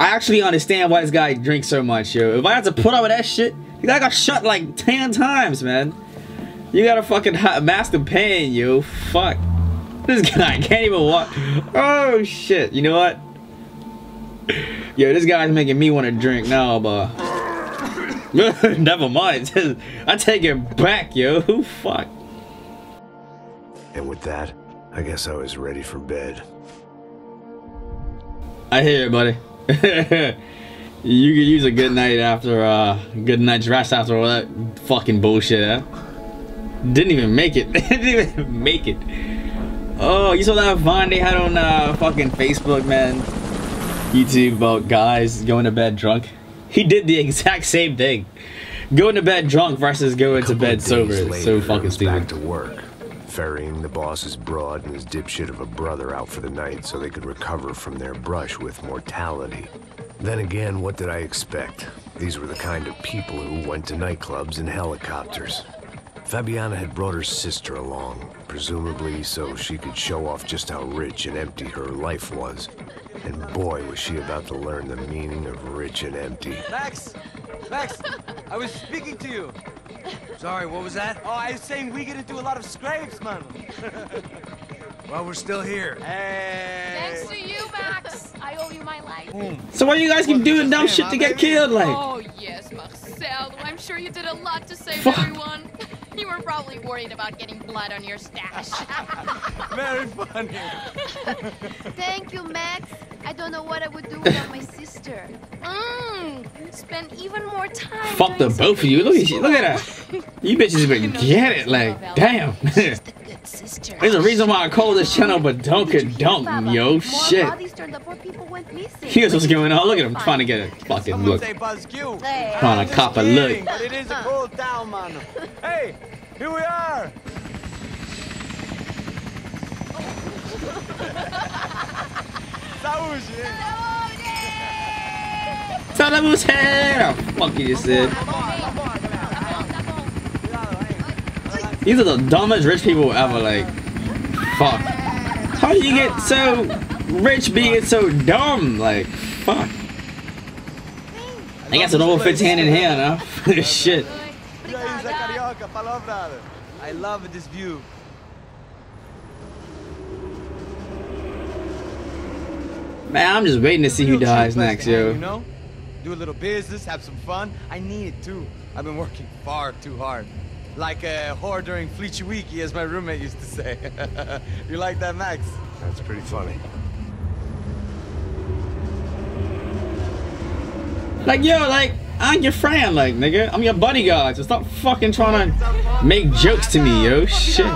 I actually understand why this guy drinks so much, yo. If I had to put up with that shit, guy got shut like 10 times, man. You got a fucking mask of pain, yo. Fuck. This guy can't even walk. Oh, shit. You know what? Yo, this guy's making me want to drink now, but... Never mind. I take it back, yo. Who fuck. And with that, I guess I was ready for bed. I hear it, buddy. you could use a good night after uh good night's rest after all that fucking bullshit, huh? Didn't even make it. Didn't even make it. Oh, you saw that vine they had on uh fucking Facebook, man. YouTube about guys going to bed drunk. He did the exact same thing. Going to bed drunk versus going to bed sober. Later, so fucking stupid. Back to work ferrying the boss's broad and his dipshit of a brother out for the night so they could recover from their brush with mortality. Then again, what did I expect? These were the kind of people who went to nightclubs in helicopters. Fabiana had brought her sister along, presumably so she could show off just how rich and empty her life was. And boy, was she about to learn the meaning of rich and empty. Max! Max! I was speaking to you! Sorry, what was that? Oh, I was saying we get into a lot of scrapes, man. well, we're still here. Hey. Thanks to you, Max. I owe you my life. Boom. So why you guys keep doing dumb shit to get killed, like? Oh, yes, Marcel. I'm sure you did a lot to save Fuck. everyone. You were probably worried about getting blood on your stash. Very funny. Thank you, Max. I don't know what I would do without my sister. Mmm, spend even more time. Fuck the both of you. Look at you. Look at that. You bitches been get it. Like, damn. There's a reason why I call this channel "But BaDunkkaDunkk, yo. Shit. Here's what's going on. Look at him trying to get a fucking look. Trying to cop a look. But it is a cool town, man. Hey, here we are. Saúde! Saúde! Fuck you said. These are the dumbest rich people ever, like, fuck. How do you get so rich being so dumb? Like, fuck. I guess it all fits hand in hand, huh? Shit. I love this view. Man, I'm just waiting to see who dies next, yo. You know? Do a little business, have some fun. I need it too. I've been working far too hard. Like a whore during Fleechy Weeky, as my roommate used to say. you like that, Max? That's pretty funny. Like, yo, like, I'm your friend, like, nigga. I'm your bodyguard, so stop fucking trying to make jokes to me, yo. Shit.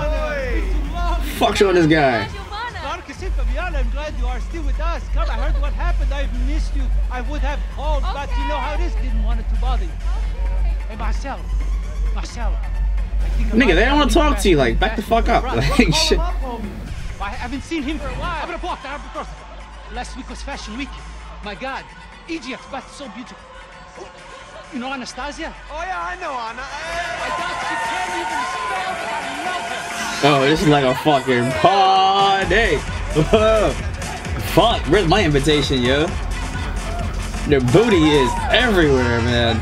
Fuck showing this guy. I'm glad you are still with us. Come, I heard what happened. I've missed you. I would have called, okay. but you know how it is. Didn't want it to bother you. Hey, Marcel. Marcel. Nigga, they don't want to talk to you. Like, back the fuck up. Like, shit. I haven't seen him for a while. I'm gonna block that across. Last week was Fashion Week. My God, Egypt, but so beautiful. You know Anastasia? Oh yeah, I know Anna. I thought she can't even spell, but I love her. Oh, this is like a fucking party. Fuck, where's my invitation, yo? The booty is everywhere, man.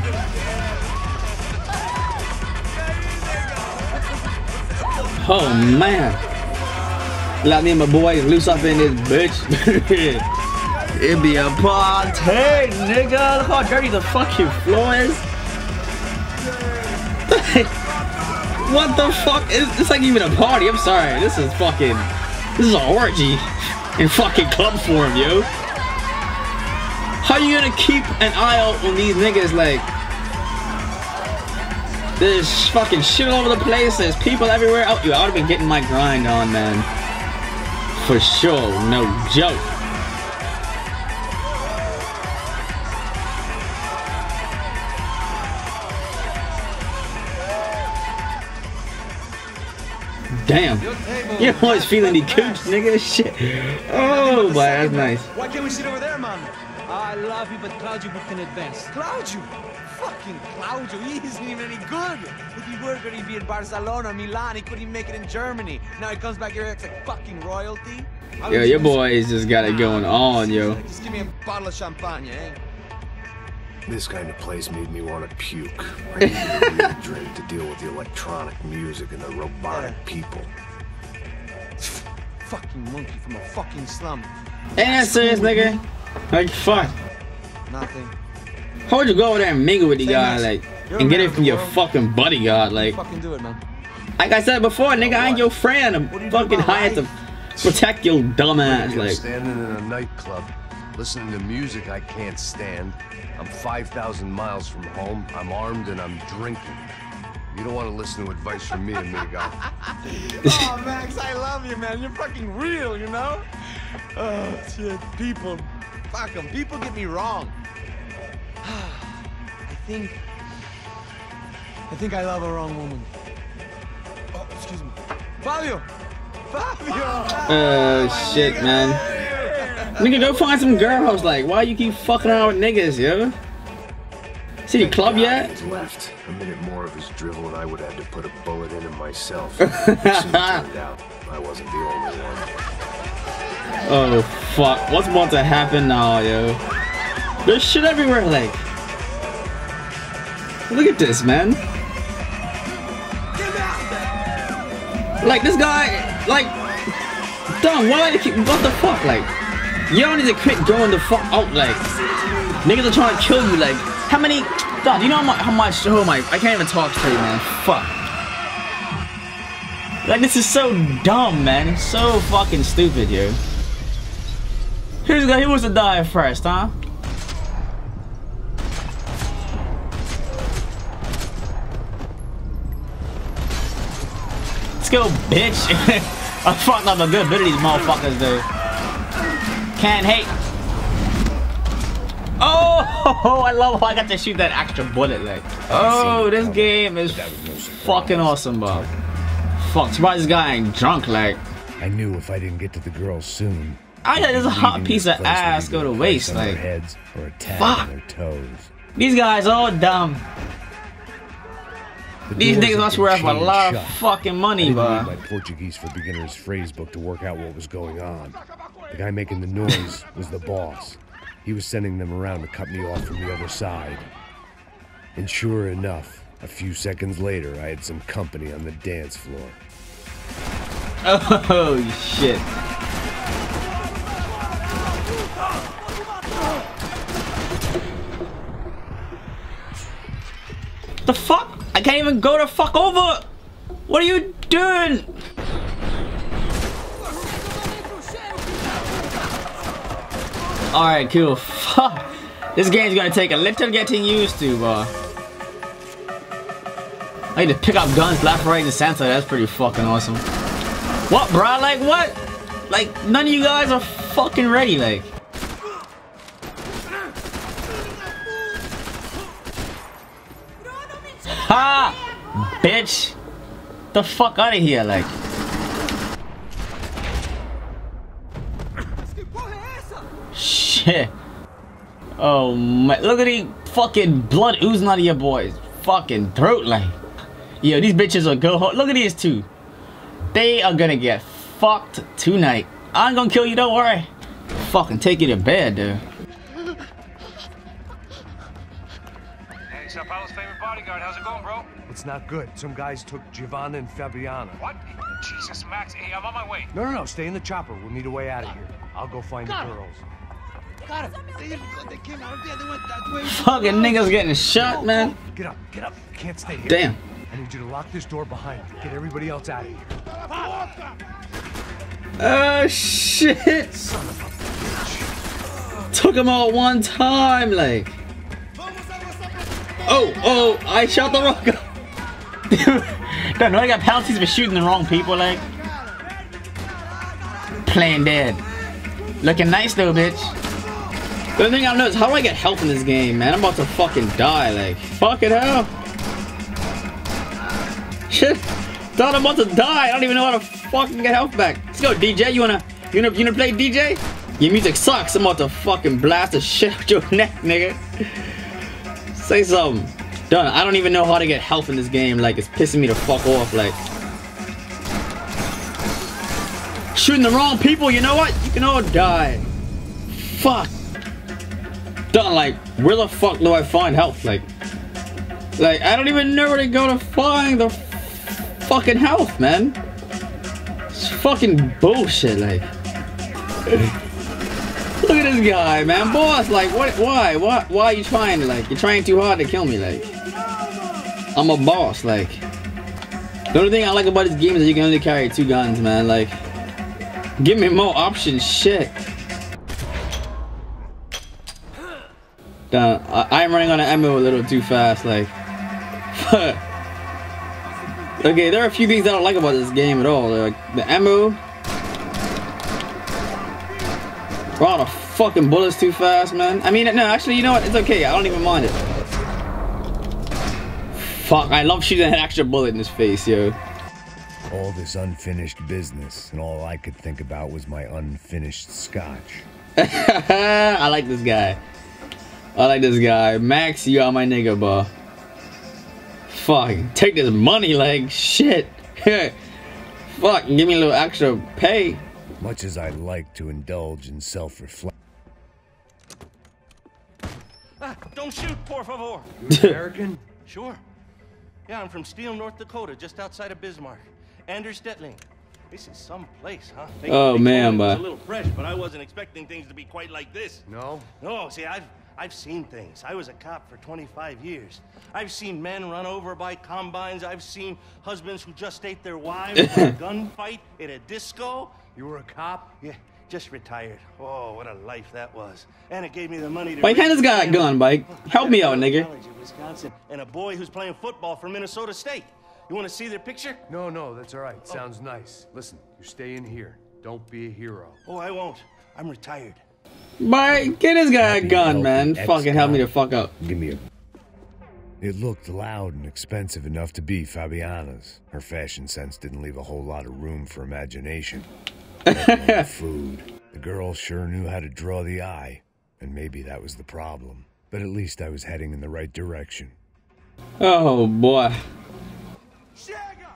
Oh, man. Let me and my boys loose up in this bitch. It be a party, nigga. Look how dirty the fucking floor is. what the fuck? It's, it's like even a party. I'm sorry. This is fucking... This is an orgy in fucking club form, yo. How you gonna keep an eye out on these niggas like there's fucking shit all over the place, there's people everywhere. Oh, you ought to be getting my grind on, man. For sure, no joke. Damn. You're always feeling the cooch, nigga. Shit. Oh, boy, that's nice. Why can't we sit over there, man? I love you, but Claudio booked in advance. Claudio? Fucking Claudio, he isn't even any good. If he were going to be in Barcelona, Milan, he couldn't even make it in Germany. Now he comes back here, acts like fucking royalty. Yo, your boys just got it going on, yo. Just give me a bottle of champagne, eh? This kind of place made me want to puke. I need a real drink to deal with the electronic music and the robotic people. Fucking monkey from a fucking slum. Ain't that serious, nigga? Like, fuck. Nothing. How would you go over there and mingle with the Say guy, like, You're and get it from your world. fucking bodyguard, like, Fucking do it, man. like I said before, nigga, I ain't your friend. I'm you fucking about hired to life? protect your dumb ass, like. standing in a nightclub, listening to music I can't stand. I'm 5,000 miles from home. I'm armed and I'm drinking. You don't want to listen to advice from me, amigo. oh, Max, I love you, man. You're fucking real, you know? Oh, shit. People. Fuck them. People get me wrong. I think. I think I love a wrong woman. Oh, excuse me. Fabio! Fabio! Oh shit, man. Nigga, go find some girls. Like, why you keep fucking around with niggas, yo? See the club yet? Left. A minute more of his drivel and I would have to put a bullet in him myself. It turned out I wasn't the only one. Oh fuck, what's about to happen now, yo? There's shit everywhere, like. Look at this, man. Like this guy, like, dumb. Why do you keep? What the fuck, like? You don't need to quit going the fuck out, like. Niggas are trying to kill you, like. How many? God, do you know how much? How much? Oh my! I can't even talk straight, man. Fuck. Like this is so dumb, man. So fucking stupid, yo. Who's the, who wants to die first, huh? Let's go, bitch. I fucked up a good bit of these motherfuckers, dude. Can't hate. Oh, I love how I got to shoot that extra bullet, like. Oh, this game is fucking awesome, Bob. Fuck, surprised this guy ain't drunk, like. I knew if I didn't get to the girls soon, I got this hot piece of ass go to waste, price on their like. heads or a Fuck. on their toes. These guys all dumb. The These niggas must been worth a lot of fucking money, bro. read my Portuguese for Beginners phrase book to work out what was going on. The guy making the noise was the boss. He was sending them around to cut me off from the other side. And sure enough, a few seconds later, I had some company on the dance floor. Oh shit. The fuck? I can't even go to fuck over. What are you doing? Alright, cool. Fuck. This game's gonna take a little getting used to, bro. I need to pick up guns left, right, and center. That's pretty fucking awesome. What, bro? Like, what? Like, none of you guys are fucking ready, like. Ha! Bitch! The fuck out of here, like. Shit. Oh my, look at the fucking blood oozing out of your boys. Fucking throat, like. Yo, these bitches are go home. Look at these two. They are gonna get fucked tonight. I'm gonna kill you, don't worry. Fucking take you to bed, dude. Hey, Sao Paulo's favorite bodyguard. How's it going, bro? It's not good. Some guys took Giovanna and Fabiana. What? Jesus, Max. Hey, I'm on my way. No, no, no. Stay in the chopper. We'll need a way out of here. I'll go find the girls. Got it. They, they came out there. They went that way. Fucking niggas getting shot, man. Get up, get up. You can't stay here. Damn. I need you to lock this door behind you. Get everybody else out of here. Oh shit! Took them all one time, like. Oh, oh! I shot the wrong guy. Don't know. I got penalties for shooting the wrong people, like. Playing dead. Looking nice though, bitch. The thing I don't know is how do I get health in this game, man? I'm about to fucking die, like. Fucking hell. Shit. Thought I'm about to die. I don't even know how to fucking get health back. Let's go, DJ. You wanna, you wanna, you wanna play DJ? Your music sucks. I'm about to fucking blast the shit out your neck, nigga. Say something. Done. I don't even know how to get health in this game. Like, it's pissing me the fuck off. Like, shooting the wrong people, you know what? You can all die. Fuck. Done, like, where the fuck do I find health? Like, like, I don't even know where to go to find the fucking health, man. It's fucking bullshit, like. At this guy, man. Boss, like, what, why? Why, why are you trying, like, you're trying too hard to kill me, like. I'm a boss, like. The only thing I like about this game is you can only carry two guns, man, like. Give me more options, shit. Done. I am running on an ammo a little too fast, like. okay, there are a few things I don't like about this game at all. Like the ammo. Fucking bullets too fast, man. I mean, no, actually, you know what? It's okay. I don't even mind it. Fuck, I love shooting an extra bullet in his face, yo. All this unfinished business, and all I could think about was my unfinished scotch. I like this guy. I like this guy. Max, you are my nigga, bro. Fuck, take this money like shit. Fuck, give me a little extra pay. Much as I like to indulge in self-reflection. Don't shoot, por favor. You American? Sure. Yeah, I'm from Steele, North Dakota, just outside of Bismarck. Anders Detling. This is some place, huh? They- Oh, they man, me it was but- a little fresh, but I wasn't expecting things to be quite like this. No? No, see, I've I've seen things. I was a cop for 25 years. I've seen men run over by combines. I've seen husbands who just ate their wives in a gunfight at a disco. You were a cop? Yeah, just retired. Oh, what a life that was. And it gave me the money to Mike, hand raise this guy a gun, Mike. Help me out, nigga. College in Wisconsin, and a boy who's playing football for Minnesota State. You want to see their picture? No, no, that's all right. Sounds nice. Listen, you stay in here. Don't be a hero. Oh, I won't. I'm retired. Mike, get this guy a gun, man. Fucking help me to fuck up. Give me a. It looked loud and expensive enough to be Fabiana's. Her fashion sense didn't leave a whole lot of room for imagination. Let alone food. The girl sure knew how to draw the eye, and maybe that was the problem. But at least I was heading in the right direction. Oh boy. Chega!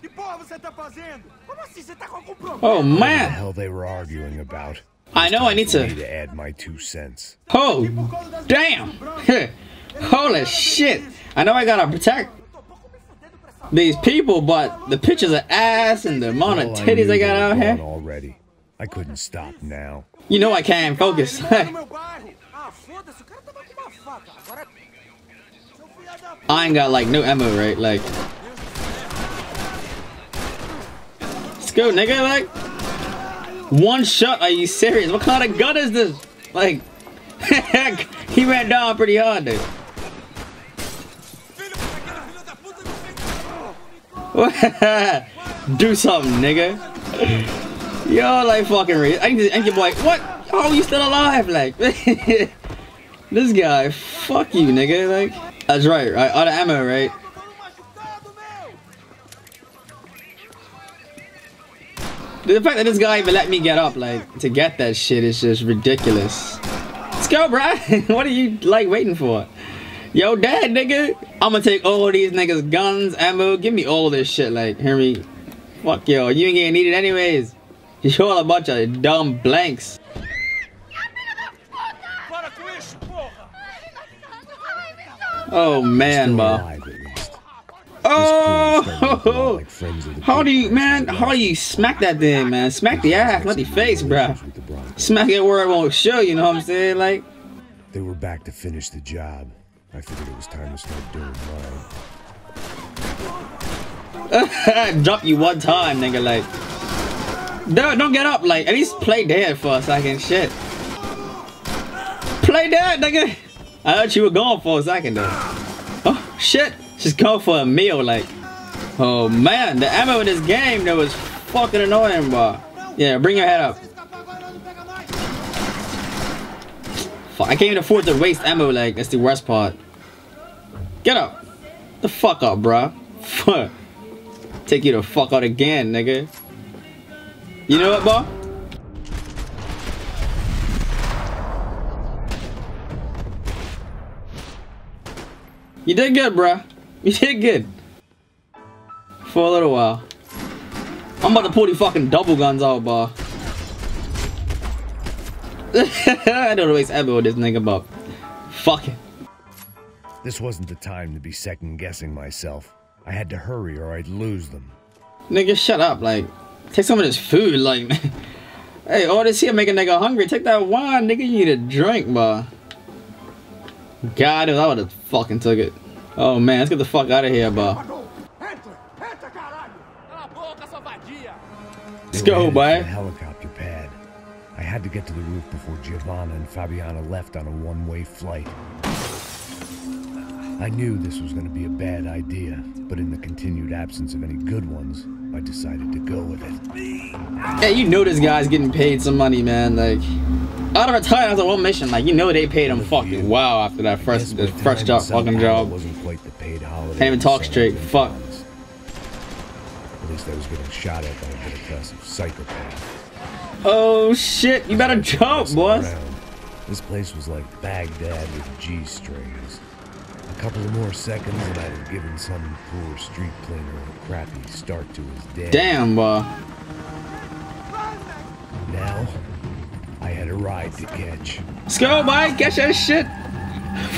Que porra você tá fazendo? Como assim? Você tá com algum problema? Oh What the man. hell they were arguing about? I know I need For me to. to add my two cents. Oh damn. Holy shit. I know I gotta protect these people, but the pictures of ass and the amount of oh, I titties I got out here. already. I couldn't stop now. You know I can't focus. No meu bairro. Foda-se, o cara tava com uma faca. Agora. Seu filho da I ain't got like no ammo, right? Like, let's go, nigga. Like, one shot. Are you serious? What kind of gun is this? Like, he ran down pretty hard, dude. Do something, nigga. Yo, like fucking real. I and your boy, what? are you still alive? Like, this guy, fuck you, nigga. Like, that's right, right? Out of ammo, right? The fact that this guy even let me get up, like, to get that shit is just ridiculous. Let's go, bruh. what are you, like, waiting for? Yo, dad, nigga. I'm gonna take all these niggas' guns, ammo. Give me all this shit, like, hear me? Fuck yo, you ain't gonna need it anyways. You're all a bunch of dumb blanks. Oh man, bro. Oh, how do you, man? How do you smack that thing, man? Smack the ass, not the face, Broncos. Smack it where it won't show. You know what I'm saying? Like, They were back to finish the job. I figured it was time to start doing mine. drop you one time, nigga. Like, don't don't get up. Like, at least play dead for a second. Shit. Play dead, nigga. I thought you were going for a second though. Oh shit. Just go for a meal, like. Oh man, the ammo in this game that was fucking annoying, bro. Yeah, bring your head up. Fuck, I can't even afford to waste ammo. Like, that's the worst part. Get up. The fuck up, bruh. Fuck. Take you the fuck out again, nigga. You know what, bro? You did good, bruh. You did good. For a little while. I'm about to pull these fucking double guns out, bro. I don't waste ammo with this nigga, but fuck it. This wasn't the time to be second guessing myself. I had to hurry or I'd lose them. Nigga, shut up. Like, take some of this food. Like, hey, all this here make a nigga hungry. Take that wine, nigga. You need a drink, bro. God, I would have fucking took it. Oh man, let's get the fuck out of here, bro. Let's go, boy. helicopter pad. I had to get to the roof before Giovanna and Fabiana left on a one-way flight. I knew this was going to be a bad idea, but in the continued absence of any good ones, I decided to go with it. Yeah, you know this guy's getting paid some money, man. Like, out of retire after one mission, like you know they paid him fucking wow after that first, my first job, fucking job. Wasn't quite the paid holiday. Can't even talk straight, fuck. At least I was getting shot at by a bit class of psychopath. Oh shit, you better jump, boys. This place was like Baghdad with G strings. A couple of more seconds and I'd have given some poor street cleaner a crappy start to his day. Damn, boy. Now, I had a ride to catch. Let's go, boy. Get your shit.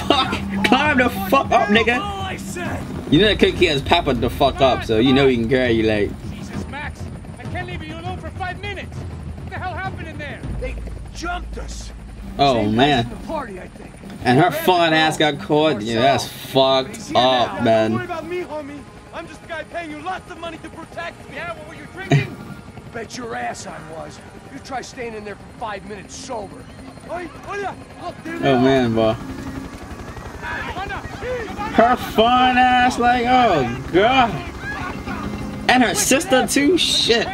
Fuck. Climb the fuck up, nigga. You know that cookie has Papa the fuck up, so you know he can carry you like. Jesus, Max, I can't leave you alone for five minutes. What the hell happened in there? They jumped us. Oh man. The party, I think. And her fun ass got caught. Yeah, that's fucked up, Don't worry man. about me, homie. I'm just a guy paying you lots of money to protect me. Yeah, what were you drinking? Bet your ass I was. You try staying in there for five minutes sober. Oi, olha, look, there Oh man, bro. Her fun ass, like, oh god. And her sister too. Shit.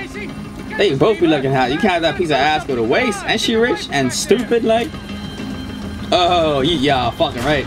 They both be looking hot. You can't have that piece of ass go to waste. And she rich and stupid, like. Oh, yeah, fucking right.